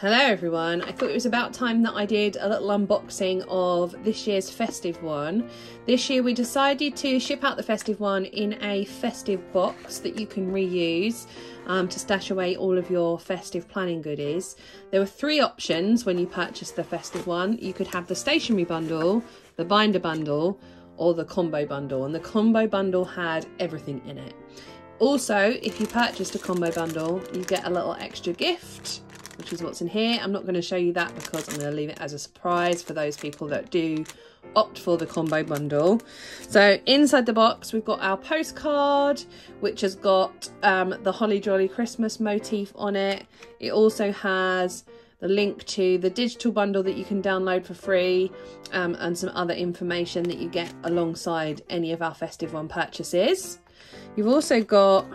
Hello everyone, I thought it was about time that I did a little unboxing of this year's festive one. This year we decided to ship out the festive one in a festive box that you can reuse um, to stash away all of your festive planning goodies. There were three options when you purchased the festive one. You could have the stationery bundle, the binder bundle or the combo bundle and the combo bundle had everything in it. Also, if you purchased a combo bundle, you get a little extra gift which is what's in here. I'm not going to show you that because I'm going to leave it as a surprise for those people that do opt for the combo bundle. So inside the box, we've got our postcard, which has got um, the Holly Jolly Christmas motif on it. It also has the link to the digital bundle that you can download for free um, and some other information that you get alongside any of our festive one purchases. You've also got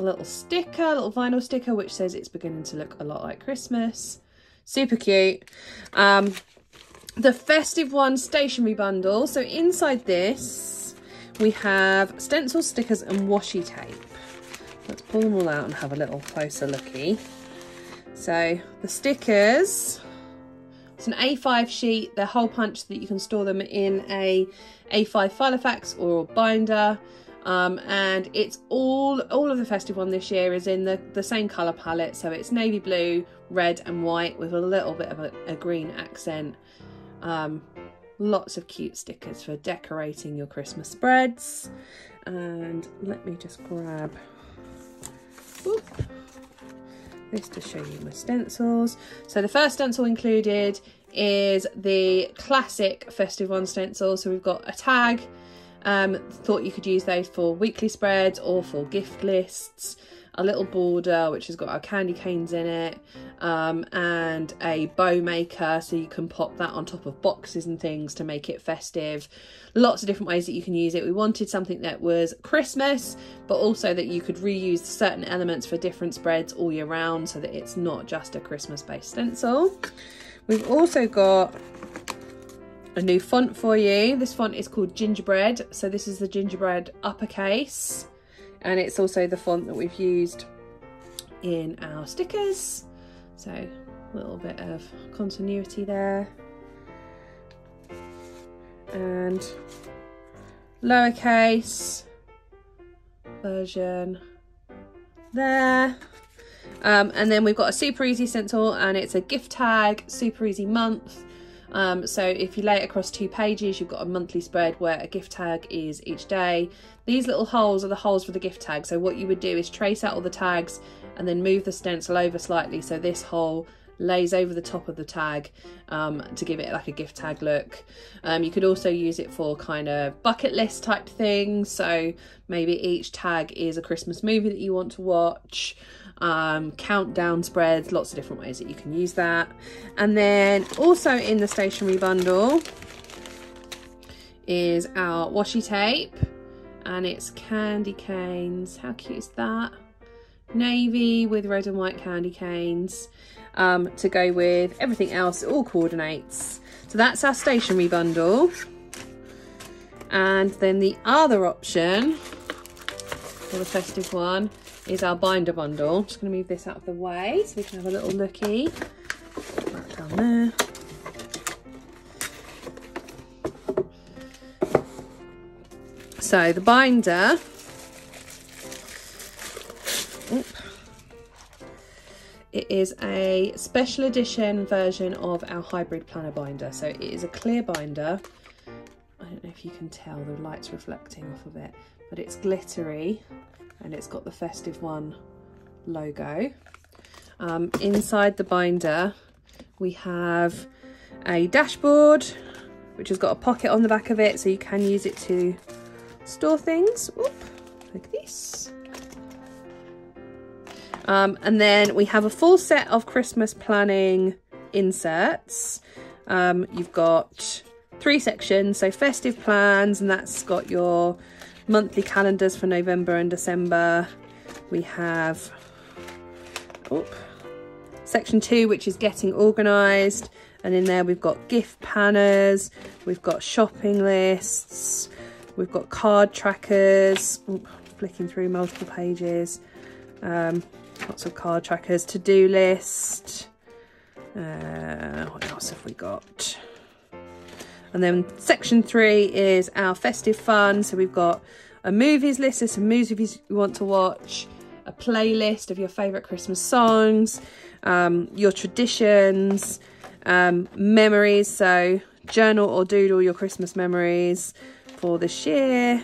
a little sticker, a little vinyl sticker, which says it's beginning to look a lot like Christmas. Super cute. Um, the festive one stationery bundle. So inside this, we have stencil stickers and washi tape. Let's pull them all out and have a little closer looky. So the stickers, it's an A5 sheet, they're hole punch that you can store them in a A5 Filofax or binder um, and it's all all of the festive one this year is in the the same color palette. So it's navy blue red and white with a little bit of a, a green accent. Um, lots of cute stickers for decorating your christmas spreads. And let me just grab whoop, this to show you my stencils. So the first stencil included is the classic festive one stencil. So we've got a tag um, thought you could use those for weekly spreads or for gift lists. A little border which has got our candy canes in it, um, and a bow maker so you can pop that on top of boxes and things to make it festive. Lots of different ways that you can use it. We wanted something that was Christmas, but also that you could reuse certain elements for different spreads all year round so that it's not just a Christmas based stencil. We've also got a new font for you. This font is called Gingerbread. So this is the Gingerbread uppercase. And it's also the font that we've used in our stickers. So a little bit of continuity there. And lowercase version there. Um, and then we've got a super easy stencil and it's a gift tag, super easy month. Um, so if you lay it across two pages, you've got a monthly spread where a gift tag is each day. These little holes are the holes for the gift tag. So what you would do is trace out all the tags and then move the stencil over slightly so this hole lays over the top of the tag um, to give it like a gift tag look. Um, you could also use it for kind of bucket list type things. So maybe each tag is a Christmas movie that you want to watch um, countdown spreads, lots of different ways that you can use that. And then also in the stationery bundle is our washi tape and it's candy canes. How cute is that? Navy with red and white candy canes um, to go with everything else. It all coordinates. So that's our stationery bundle. And then the other option for the festive one is our binder bundle. I'm just going to move this out of the way so we can have a little looky. Right down there. So the binder, it is a special edition version of our hybrid planner binder. So it is a clear binder. I don't know if you can tell, the light's reflecting off of it, but it's glittery and it's got the festive one logo. Um, inside the binder we have a dashboard which has got a pocket on the back of it so you can use it to store things Oop, like this. Um, and then we have a full set of Christmas planning inserts. Um, you've got three sections, so festive plans, and that's got your monthly calendars for November and December. We have oh, section two, which is getting organised. And in there we've got gift planners, we've got shopping lists, we've got card trackers, oh, flicking through multiple pages, um, lots of card trackers, to-do list, Uh, what else have we got? And then section three is our festive fun. So we've got a movies list of some movies you want to watch, a playlist of your favourite Christmas songs, um, your traditions, um, memories. So journal or doodle your Christmas memories for this year.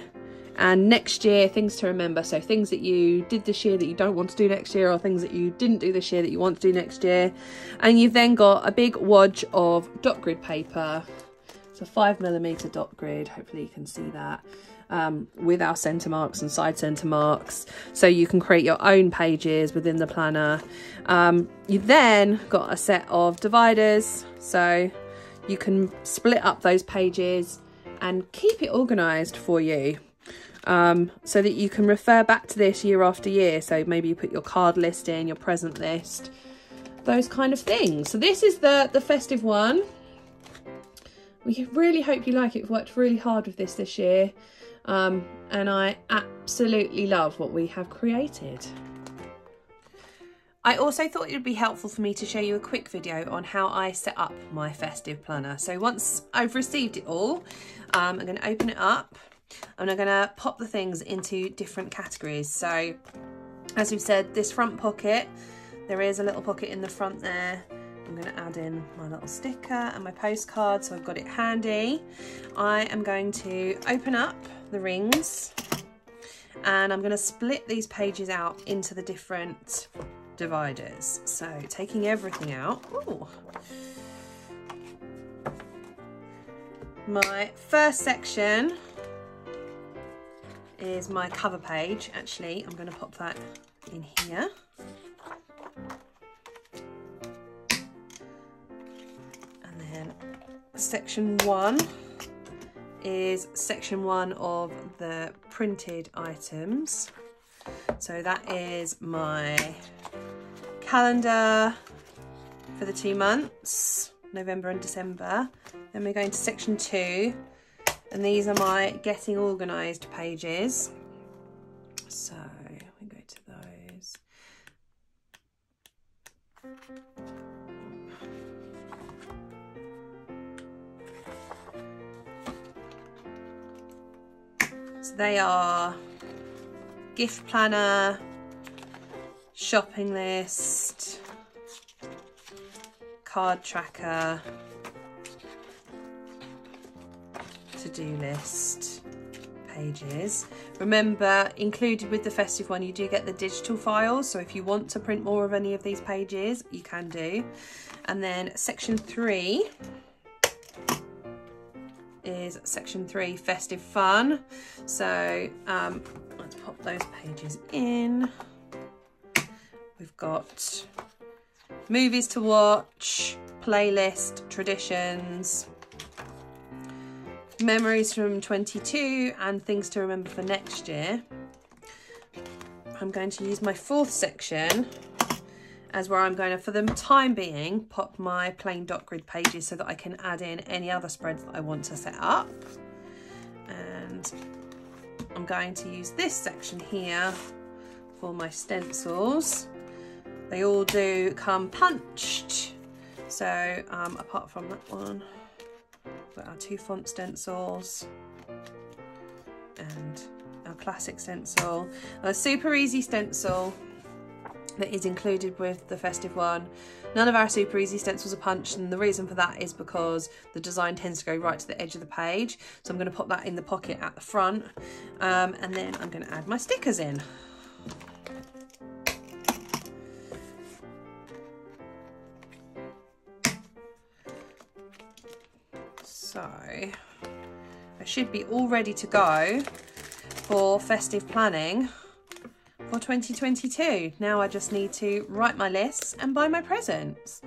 And next year, things to remember. So things that you did this year that you don't want to do next year, or things that you didn't do this year that you want to do next year. And you've then got a big wodge of dot grid paper. It's a five millimeter dot grid. Hopefully you can see that. Um, with our centre marks and side centre marks so you can create your own pages within the planner. Um, you've then got a set of dividers so you can split up those pages and keep it organised for you um, so that you can refer back to this year after year. So maybe you put your card list in, your present list, those kind of things. So this is the, the festive one. We really hope you like it. We've worked really hard with this this year. Um, and I absolutely love what we have created. I also thought it would be helpful for me to show you a quick video on how I set up my festive planner. So once I've received it all, um, I'm going to open it up and I'm going to pop the things into different categories. So as we've said, this front pocket, there is a little pocket in the front there. I'm going to add in my little sticker and my postcard so I've got it handy. I am going to open up the rings and I'm going to split these pages out into the different dividers. So taking everything out. Ooh. My first section is my cover page. Actually, I'm going to pop that in here. Then section one is section one of the printed items. So that is my calendar for the two months, November and December. Then we're going to section two, and these are my getting organised pages. So they are gift planner, shopping list, card tracker, to-do list pages. Remember, included with the festive one, you do get the digital files. So if you want to print more of any of these pages, you can do. And then section three is section three, festive fun. So um, let's pop those pages in. We've got movies to watch, playlist, traditions, memories from 22 and things to remember for next year. I'm going to use my fourth section as where I'm going to, for the time being, pop my plain dot grid pages so that I can add in any other spreads that I want to set up. And I'm going to use this section here for my stencils. They all do come punched. So um, apart from that one, we've got our two font stencils and our classic stencil. A super easy stencil that is included with the festive one. None of our super easy stencils are punched and the reason for that is because the design tends to go right to the edge of the page. So I'm going to pop that in the pocket at the front um, and then I'm going to add my stickers in. So I should be all ready to go for festive planning for 2022. Now I just need to write my lists and buy my presents.